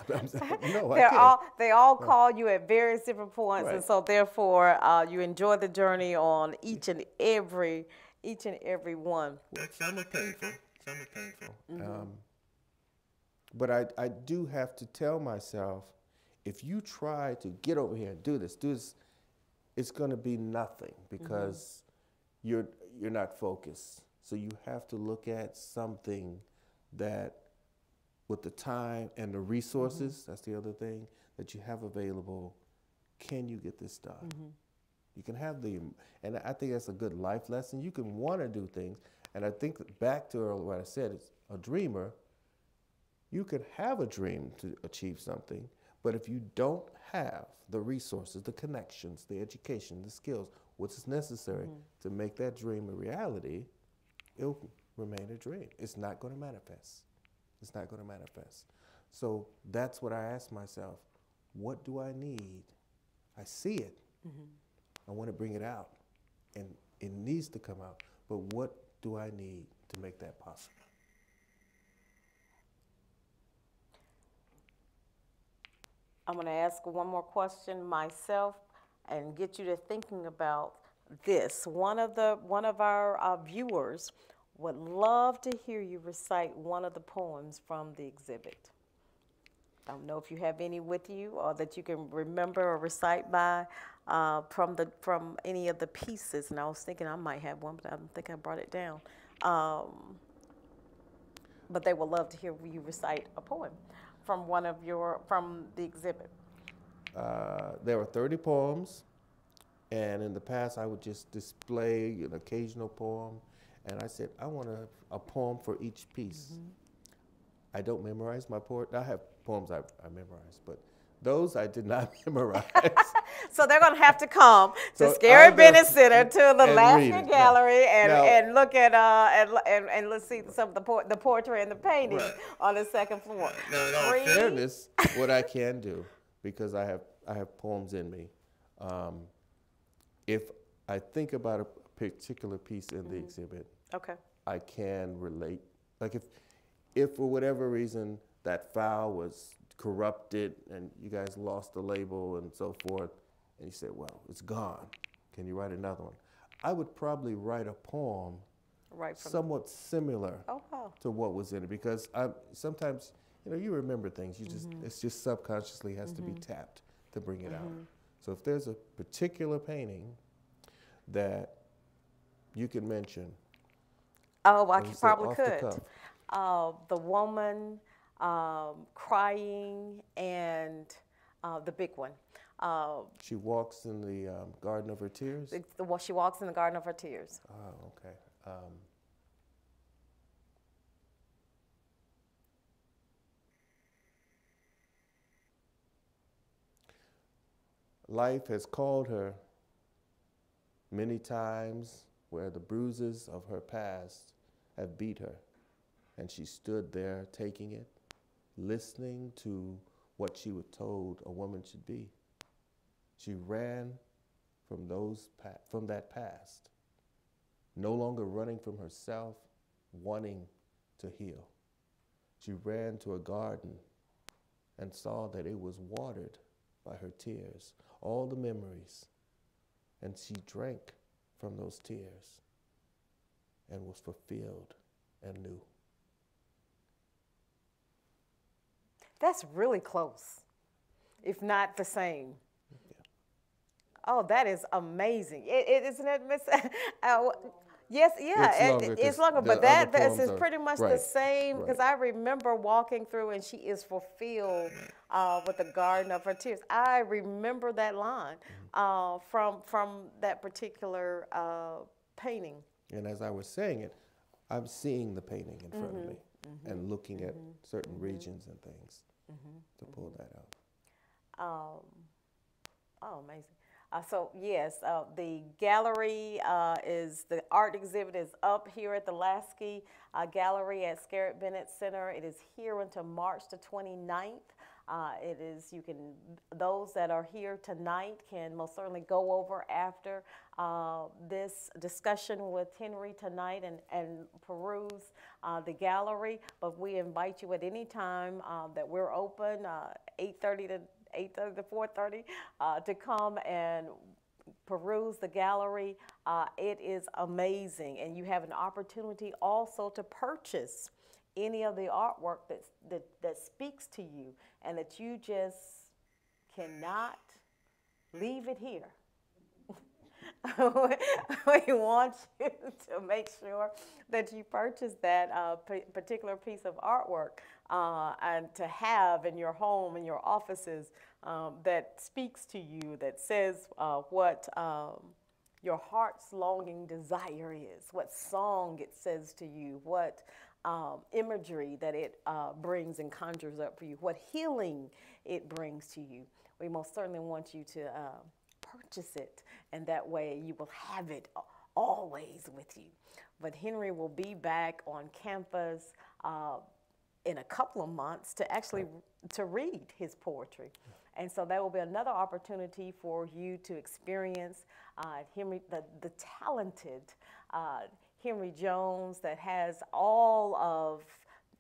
no, They're all they all call you at various different points, and so therefore uh, you enjoy the journey on each and every each and every one. Well, some are painful. Some are painful. Mm-hmm. Um, but I, I do have to tell myself, if you try to get over here and do this, do this, it's going to be nothing mm-hmm. because you're you're not focused. So you have to look at something that, with the time and the resources, mm-hmm. that's the other thing that you have available. Can you get this done? You can have the, and I think that's a good life lesson. You can want to do things, and I think back to earlier what I said, it's a dreamer. You can have a dream to achieve something, but if you don't have the resources, the connections, the education, the skills, what's necessary mm-hmm. to make that dream a reality, it'll remain a dream. It's not going to manifest. It's not going to manifest. So that's what I ask myself what do I need? I see it. Mm-hmm. I want to bring it out. And it needs to come out. But what do I need to make that possible? I'm going to ask one more question myself and get you to thinking about this. One of the one of our uh, viewers would love to hear you recite one of the poems from the exhibit. I don't know if you have any with you or that you can remember or recite by uh, from the from any of the pieces. And I was thinking I might have one, but I don't think I brought it down. Um, but they would love to hear you recite a poem from one of your from the exhibit. uh, there are 30 poems, and in the past I would just display an occasional poem, and I said I want a, a poem for each piece. I don't memorize my poet. I have poems I, I memorize, but those I did not memorize. So they're going to have to come to So Scarritt I'll Bennett Center to the and read Laskey. Now- Gallery and, now- and look at uh and, and, and let's see some of the po- the poetry and the painting Right. on the second floor. Now, in all fairness, what I can do, because I have I have poems in me, um, if I think about a particular piece in the exhibit, Okay. I can relate. Like if if for whatever reason that file was corrupted and you guys lost the label and so forth, and you said, "Well, it's gone. Can you write another one?" I would probably write a poem Right somewhat similar Oh wow. to what was in it because I sometimes you know you remember things you just mm-hmm. it's just subconsciously has to be mm-hmm. tapped to bring it out. Mm-hmm. So if there's a particular painting that you can mention, Oh, I could, probably off the could. Uh, the woman um, crying and uh, the big one. Uh, she walks in the um, garden of her tears. it's the one she walks in the garden of her tears. Oh, okay. Um, life has called her many times where the bruises of her past have beat her, and she stood there taking it, listening to what she was told a woman should be. She ran from those from that past no longer running from herself, wanting to heal. She ran to a garden and saw that it was watered by her tears, all the memories, and she drank from those tears and was fulfilled and new. That's really close, if not the same. Oh, that is amazing. It, it isn't it, Miss? Uh, yes, yeah, It's it- longer longer, but that this is pretty much the same because I remember walking through and she is fulfilled uh, with the garden of her tears. I remember that line Mm-hmm. uh, from from that particular uh, painting. And as I was saying it, I'm seeing the painting in front of me and looking at certain regions and things to pull that out. Um, oh, amazing. Uh, so yes, uh, the gallery uh, is the art exhibit is up here at the Laskey uh, Gallery at Scarritt Bennett Center. It is here until March the 29th. Uh, it is you can those that are here tonight can most certainly go over after uh, this discussion with Henry tonight and, and peruse uh, the gallery. But we invite you at any time uh, that we're open, uh, 8:30 to 8:30 to 4:30, uh, to come and peruse the gallery. It is amazing, and you have an opportunity also to purchase any of the artwork that that speaks to you, and that you just cannot leave it here. we want you to make sure that you purchase that uh, particular piece of artwork uh, and to have in your home, in your offices, um, that speaks to you, that says uh, what um, your heart's longing desire is, what song it says to you, what um, imagery that it uh, brings and conjures up for you, what healing it brings to you. We most certainly want you to uh, purchase it, and that way you will have it always with you. But Henry will be back on campus uh, in a couple of months to actually to read his poetry. And so that will be another opportunity for you to experience uh, Henry, the, the talented uh, Henry Jones that has all of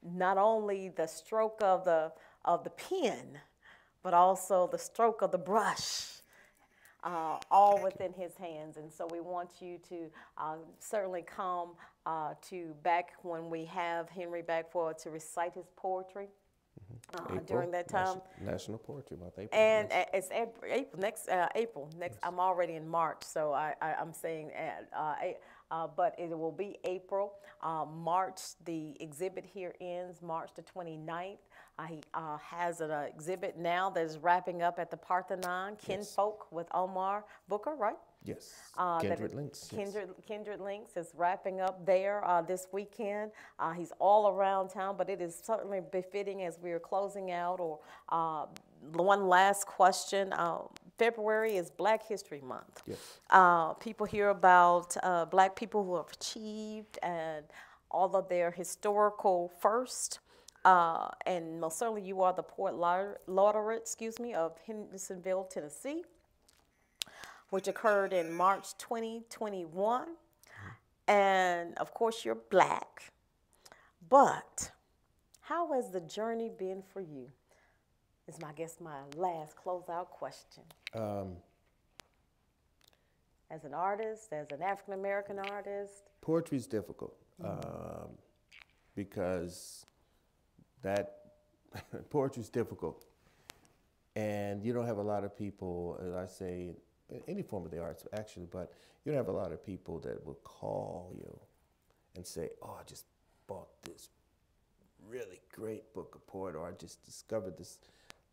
not only the stroke of the, of the pen, but also the stroke of the brush uh, all within his hands. And so we want you to uh, certainly come uh, to back when we have Henry back for to recite his poetry uh, April, during that time. National Poetry Month, April. And yes. uh, it's Ap- April next uh, April next. I'm already in March, so I, I I'm saying uh, uh, but it will be April. Uh, March, the exhibit here ends March the 29th. Uh, he uh, has an uh, exhibit now that is wrapping up at the Parthenon, Kinfolk with Omari Booker, right? Yes. Uh, Kindred Links. yes. Kindred, Kindred Links is wrapping up there uh, this weekend. Uh, he's all around town, but it is certainly befitting as we are closing out. Or uh, one last question: uh, February is Black History Month. Yes. Uh, people hear about uh, Black people who have achieved and all of their historical first. Uh, and most certainly, you are the Port laureate, laureate, excuse me, of Hendersonville, Tennessee which occurred in March 2021. And of course, you're black. But how has the journey been for you? Is my I guess my last closeout question. Um, As an artist, as an African American artist, Poetry is difficult um, because that poetry is difficult, and you don't have a lot of people, as I say, any form of the arts actually, but you don't have a lot of people that will call you and say, "Oh, I just bought this really great book of poetry, or I just discovered this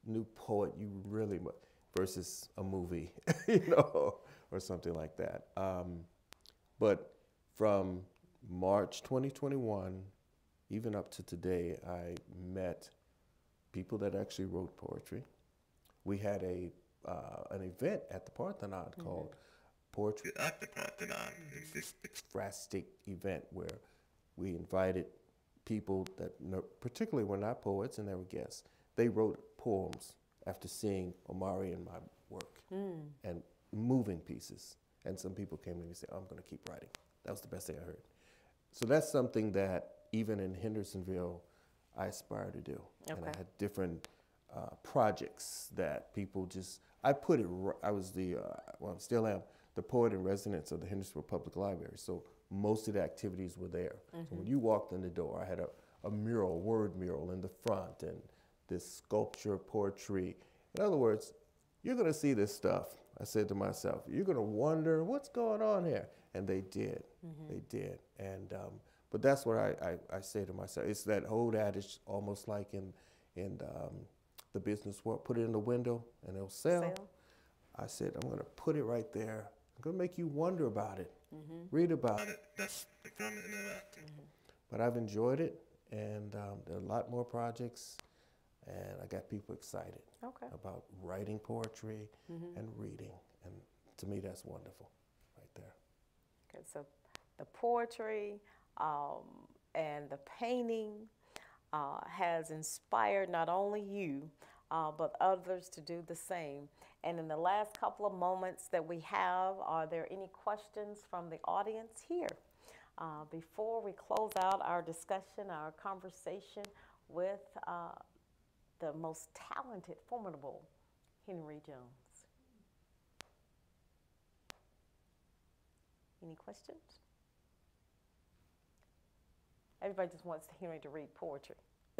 new poet you really versus a movie, you know, or something like that. Um, but from March 2021, even up to today, I met people that actually wrote poetry. We had a uh, an event at the Parthenon called Poetry At the Parthenon, it's this Phrastic event where we invited people that particularly were not poets and they were guests. They wrote poems after seeing Omari and my work and moving pieces. And some people came to me and said, oh, I'm going to keep writing. That was the best thing I heard. So that's something that even in Hendersonville, I aspire to do. And I had different uh, projects that people just, I put it, I was the, uh, well, I still am, the poet in residence of the Hendersonville Public Library. So most of the activities were there. So when you walked in the door, I had a, a mural, word mural in the front and this sculpture, poetry. In other words, you're going to see this stuff. I said to myself, you're going to wonder what's going on here. And they did. They did. And, um, but that's what I, I, I say to myself. It's that old adage, almost like in, in um, the business world put it in the window and it'll sell. Sell. I said, I'm going to put it right there. I'm going to make you wonder about it, read about it. about it. That's the comment of that. But I've enjoyed it, and um, there are a lot more projects, and I got people excited okay. about writing poetry and reading, and to me, that's wonderful, right there. Okay, so the poetry um, and the painting uh, has inspired not only you, uh, but others to do the same. And in the last couple of moments that we have, are there any questions from the audience here? Uh, before we close out our discussion, our conversation with uh, the most talented, formidable Henry Jones. Any questions? Everybody just wants Henry to read poetry.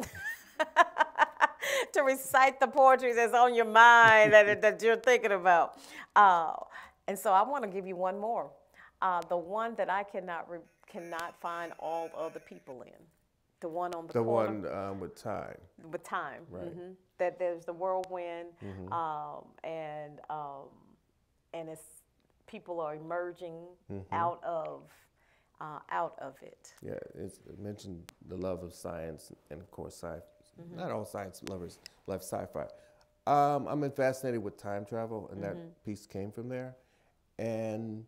to recite the poetry that's on your mind that, that you're thinking about. Uh, and so I want to give you one more. Uh, the one that I cannot re- cannot find all other people in. The one on the, The corner one um, with time. with time. Right. mhm. That there's the whirlwind, um, and um, and it's people are emerging out of uh, out of it. Yeah, it's, it mentioned the love of science, and of course, sci- not all science lovers love sci-fi. Um, I'm fascinated with time travel, and that piece came from there. And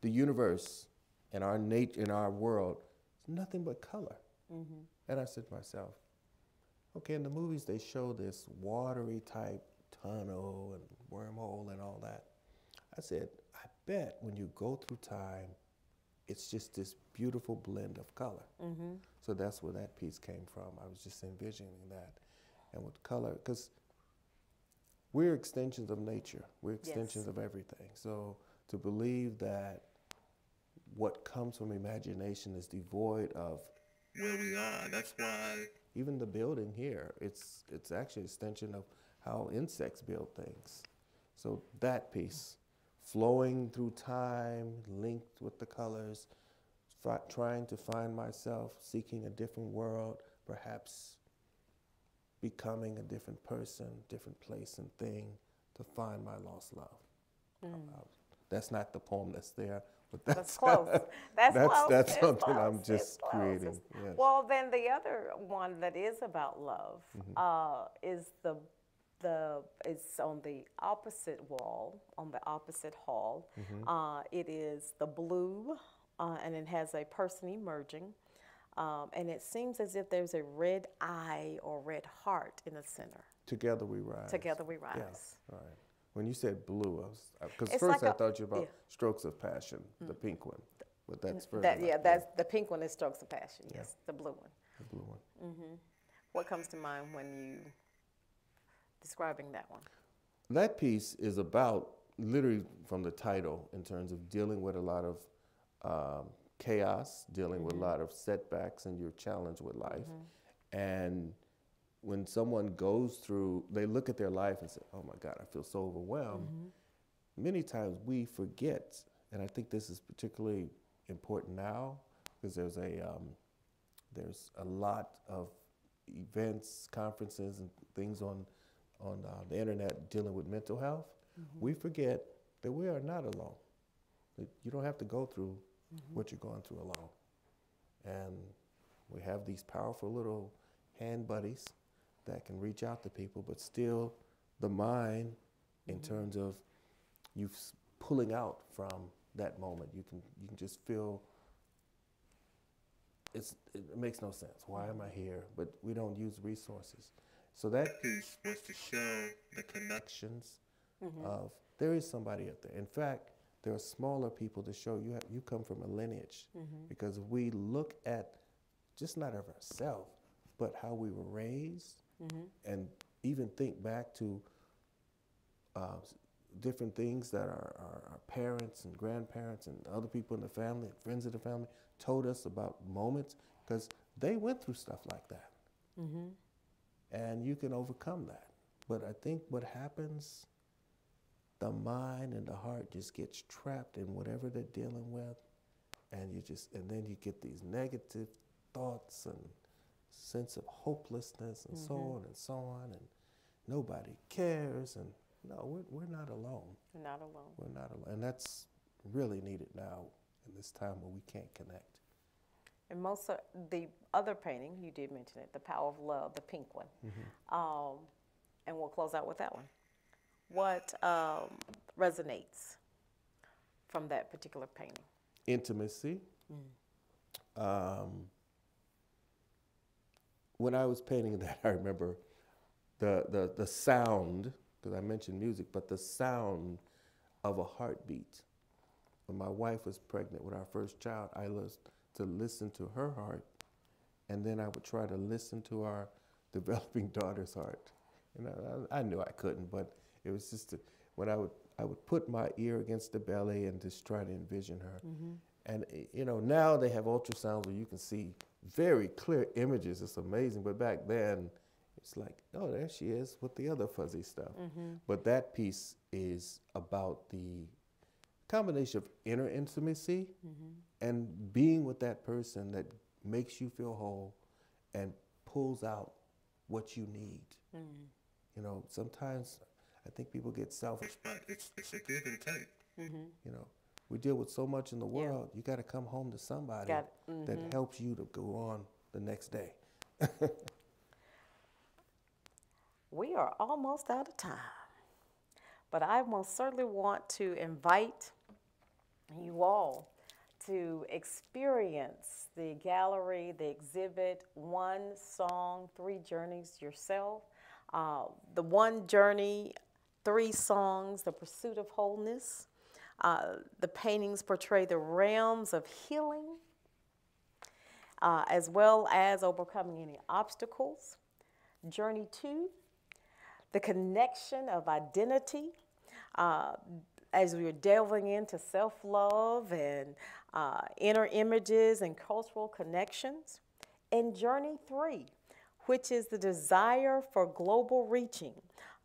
the universe and our nature and our world is nothing but color. Mm-hmm. And I said to myself, okay, in the movies they show this watery type tunnel and wormhole and all that. I said, I bet when you go through time, it's just this beautiful blend of color. Mm-hmm. So that's where that piece came from. I was just envisioning that. And with color, because we're extensions of nature, we're extensions of everything. So to believe that what comes from imagination is devoid of Where we are, that's why even the building here, it's it's actually an extension of how insects build things. So that piece, flowing through time, linked with the colors, trying to find myself, seeking a different world, perhaps becoming a different person, different place and thing to find my lost love. Uh, that's not the poem that's there, but That's that's close. That's, that's, close. that's something close. I'm just creating. Yes. Well, then the other one that is about love Mm-hmm. uh, is the the it's on the opposite wall on the opposite hall. Mm-hmm. Uh, it is the blue, uh, and it has a person emerging. Um, and it seems as if there's a red eye or red heart in the center. Together we rise. Together we rise. Yeah. Right. When you said blue, I was because first like I a- thought you were about yeah. Mm. strokes of passion, the pink one, but that's. That yeah, that's the pink one is strokes of passion. Yes, the blue one. the blue one. What comes to mind when you describing that one? That piece is about literally from the title in terms of dealing with a lot of um, chaos, dealing with a lot of setbacks, and your challenge with life. And when someone goes through, they look at their life and say, "Oh my God, I feel so overwhelmed." Many times we forget, and I think this is particularly important now because there's a um, there's a lot of events, conferences, and things on on uh, the internet dealing with mental health. We forget that we are not alone. That you don't have to go through what you're going through alone. And we have these powerful little hand buddies that can reach out to people, but still, the mind, in mm-hmm. terms of you pulling out from that moment, you can you can just feel. It's, it makes no sense. Why am I here? But we don't use resources. So that Piece was to show the connection. actions mm-hmm. of there is somebody up there. In fact, there are smaller people to show you have, you come from a lineage mm-hmm. because we look at just not of ourselves, but how we were raised, and even think back to uh, different things that our, our, our parents and grandparents and other people in the family and friends of the family told us about moments because they went through stuff like that. And you can overcome that. But I think what happens, the mind and the heart just gets trapped in whatever they're dealing with, and you just and then you get these negative thoughts and sense of hopelessness and so on and so on, and nobody cares. And no, we're, we're not alone. You're not alone. We're not alone, and that's really needed now in this time where we can't connect. And most of the other painting, you did mention it, The Power of Love, the pink one. Um, and we'll close out with that one. What um, resonates from that particular painting? intimacy. Um, when I was painting that, I remember the, the, the sound, because I mentioned music, but the sound of a heartbeat. When my wife was pregnant with our first child, I was to listen to her heart, and then I would try to listen to our developing daughter's heart. And I, I knew I couldn't, but it was just to, when I would I would put my ear against the belly and just try to envision her. And eh, you know now they have ultrasounds where you can see very clear images. It's amazing. But back then, it's like, oh, there she is with the other fuzzy stuff. Mm-hmm. But that piece is about the combination of inner intimacy mm-hmm. and being with that person that makes you feel whole and pulls out what you need. Mm. You know, sometimes I think people get selfish. But it's, it's a give and take. Mm-hmm. You know, we deal with so much in the world. You got to come home to somebody Got that helps you to go on the next day. We are almost out of time. But I most certainly want to invite you all to experience the gallery, the exhibit, One Song, Three Journeys Yourself. Uh, the One Journey, Three Songs, The Pursuit of Wholeness. Uh, the paintings portray the realms of healing uh, as well as overcoming any obstacles. Journey two, the connection of identity. Uh, as we are delving into self love and uh, inner images and cultural connections. And journey three, which is the desire for global reaching.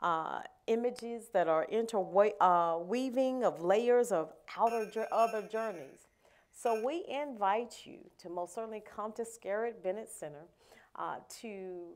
Uh, images that are interweaving uh, of layers of outer other journeys. So we invite you to most certainly come to Scarritt Bennett Center uh, to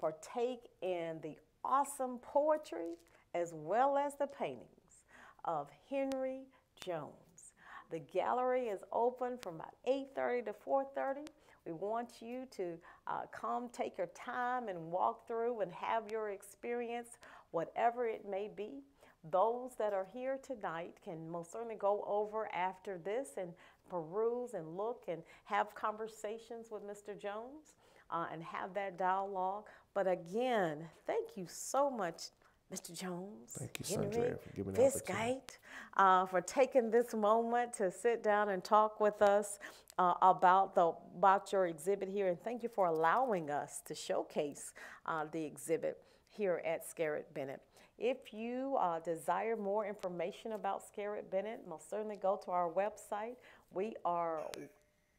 partake in the awesome poetry as well as the paintings of Henry Jones. The gallery is open from about 8:30 to 4:30. We want you to uh, come, take your time, and walk through and have your experience, whatever it may be. Those that are here tonight can most certainly go over after this and peruse and look and have conversations with Mr. Jones uh, and have that dialogue. But again, thank you so much, Mr. Jones. Thank you, Henry Sondrea, for giving. Fiskite, uh, for taking this moment to sit down and talk with us uh, about the about your exhibit here, and thank you for allowing us to showcase uh, the exhibit here at Scarritt Bennett. If you uh, desire more information about Scarritt Bennett, most certainly go to our website. We are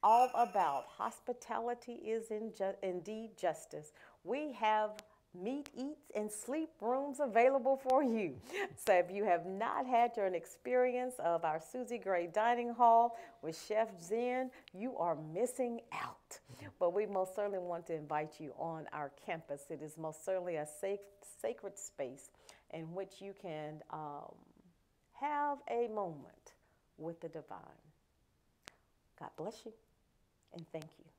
all about hospitality is in ju- indeed justice. We have meet, eats, and sleep rooms available for you. So if you have not had your experience of our Susie Gray Dining Hall with Chef Zen, you are missing out. But we most certainly want to invite you on our campus. It is most certainly a safe, sacred space in which you can um, have a moment with the divine. God bless you and thank you.